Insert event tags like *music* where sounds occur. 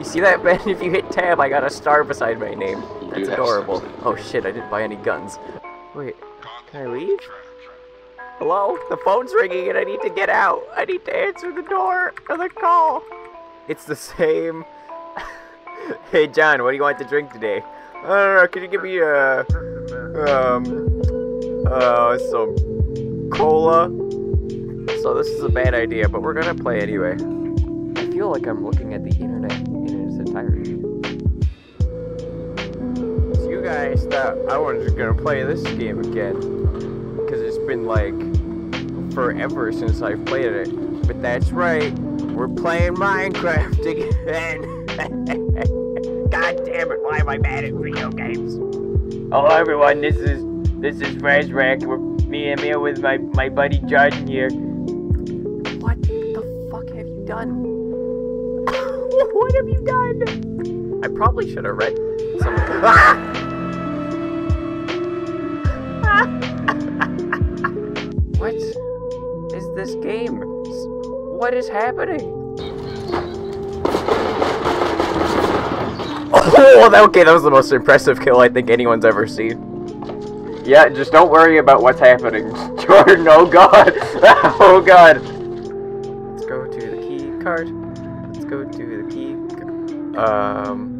You see that, Ben? *laughs* If you hit tab, I got a star beside my name. That's adorable. Oh shit, I didn't buy any guns. Wait, can I leave? Hello? The phone's ringing and I need to get out. I need to answer the door or the call. It's the same. *laughs* hey John, what do you want to drink today? I don't know. Can you give me a um uh some cola? So this is a bad idea, but we're gonna play anyway. I feel like I'm looking at the internet in its entirety. So you guys thought I was just gonna play this game again, because it's been like forever since I've played it. But that's right, we're playing Minecraft *laughs* again. *laughs* God damn it! Why am I bad at video games? Hello everyone, this is this is Razrak. We're me and me with my my buddy Jordan here. What the fuck have you done? *laughs* what have you done? I probably should have read some. Ah! *laughs* what is this game? What is happening? *laughs* Oh, okay, that was the most impressive kill I think anyone's ever seen. Yeah, just don't worry about what's happening. Jordan, oh god. oh god. Let's go to the key card. Let's go to the key. Um.